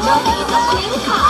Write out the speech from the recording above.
要给一个名堂。